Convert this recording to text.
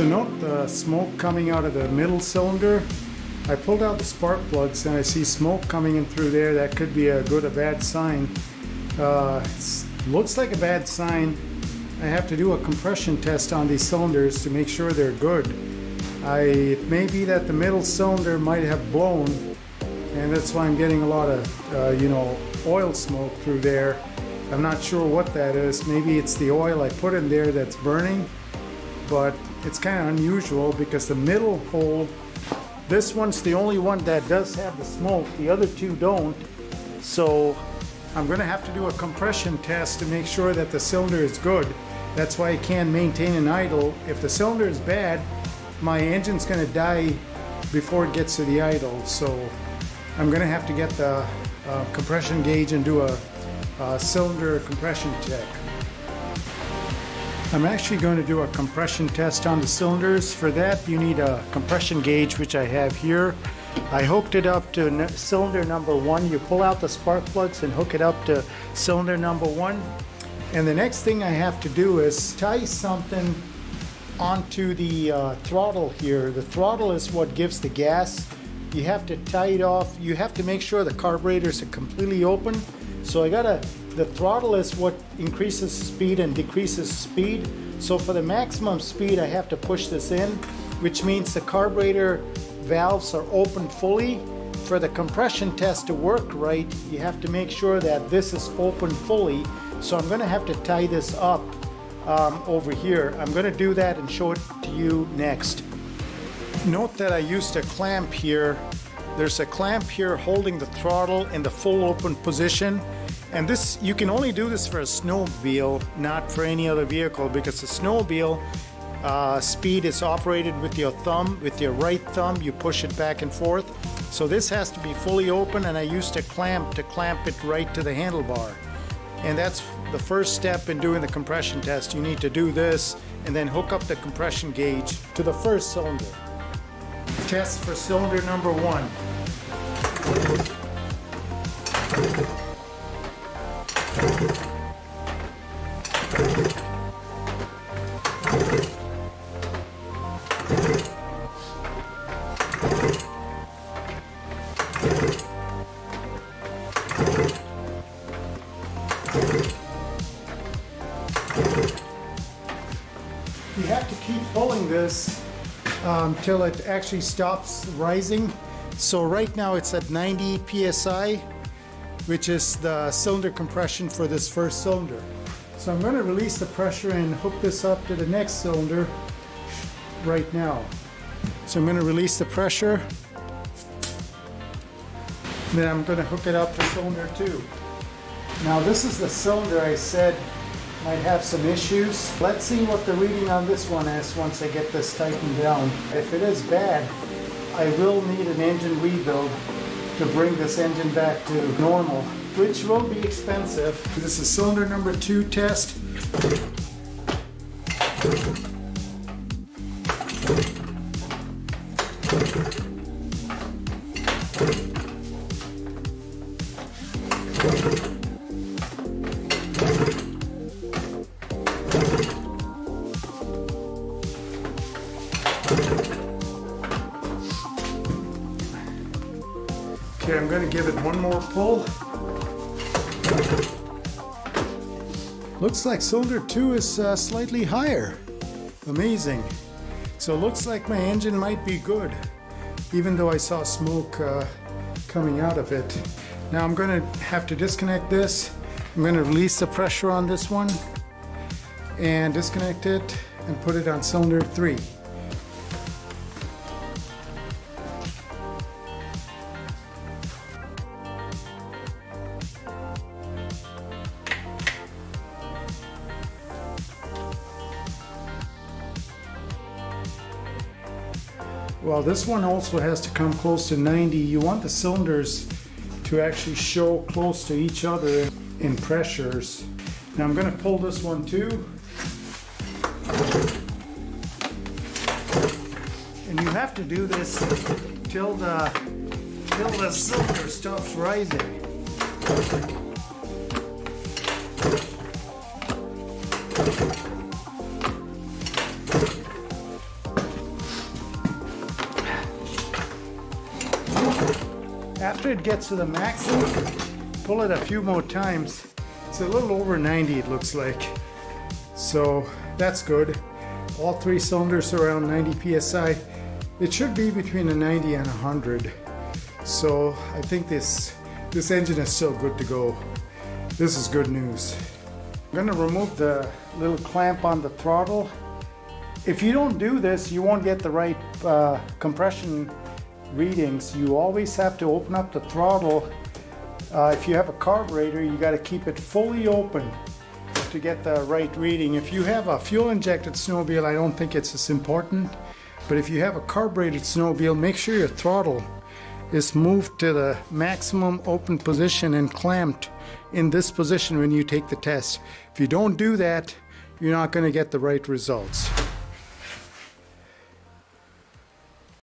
So note the smoke coming out of the middle cylinder. I pulled out the spark plugs and I see smoke coming in through there. That could be a good or bad sign. Uh, looks like a bad sign. I have to do a compression test on these cylinders to make sure they're good. I, it may be that the middle cylinder might have blown and that's why I'm getting a lot of, uh, you know, oil smoke through there. I'm not sure what that is. Maybe it's the oil I put in there that's burning, but it's kind of unusual because the middle hole, this one's the only one that does have the smoke. The other two don't. So I'm going to have to do a compression test to make sure that the cylinder is good. That's why I can't maintain an idle. If the cylinder is bad, my engine's going to die before it gets to the idle. So I'm going to have to get the uh, compression gauge and do a, a cylinder compression check. I'm actually going to do a compression test on the cylinders. For that you need a compression gauge which I have here. I hooked it up to cylinder number one. You pull out the spark plugs and hook it up to cylinder number one. And the next thing I have to do is tie something onto the uh, throttle here. The throttle is what gives the gas you have to tie it off. You have to make sure the carburetors are completely open. So I gotta, the throttle is what increases speed and decreases speed. So for the maximum speed, I have to push this in, which means the carburetor valves are open fully. For the compression test to work right, you have to make sure that this is open fully. So I'm gonna have to tie this up um, over here. I'm gonna do that and show it to you next. Note that I used a clamp here. There's a clamp here holding the throttle in the full open position. And this, you can only do this for a snowmobile, not for any other vehicle, because the snowmobile uh, speed is operated with your thumb, with your right thumb, you push it back and forth. So this has to be fully open and I used a clamp to clamp it right to the handlebar. And that's the first step in doing the compression test. You need to do this and then hook up the compression gauge to the first cylinder. Test for cylinder number one. You have to keep pulling this until um, it actually stops rising. So right now it's at 90 psi, which is the cylinder compression for this first cylinder. So I'm going to release the pressure and hook this up to the next cylinder right now. So I'm going to release the pressure. Then I'm going to hook it up to cylinder 2. Now this is the cylinder I said might have some issues. Let's see what the reading on this one is once I get this tightened down. If it is bad, I will need an engine rebuild to bring this engine back to normal, which will be expensive. This is cylinder number two test. Okay, I'm going to give it one more pull. Looks like cylinder 2 is uh, slightly higher. Amazing. So looks like my engine might be good, even though I saw smoke uh, coming out of it. Now I'm going to have to disconnect this. I'm going to release the pressure on this one and disconnect it and put it on cylinder 3. Well, this one also has to come close to 90. You want the cylinders to actually show close to each other in pressures. Now I'm going to pull this one too. And you have to do this till the, till the cylinder stops rising. After it gets to the maximum, pull it a few more times. It's a little over 90 it looks like. So that's good. All three cylinders around 90 psi. It should be between a 90 and 100. So I think this this engine is still good to go. This is good news. I'm gonna remove the little clamp on the throttle. If you don't do this, you won't get the right uh, compression readings. You always have to open up the throttle. Uh, if you have a carburetor, you gotta keep it fully open to get the right reading. If you have a fuel injected snowmobile, I don't think it's as important. But if you have a carbureted snowmobile, make sure your throttle is moved to the maximum open position and clamped in this position when you take the test. If you don't do that, you're not going to get the right results.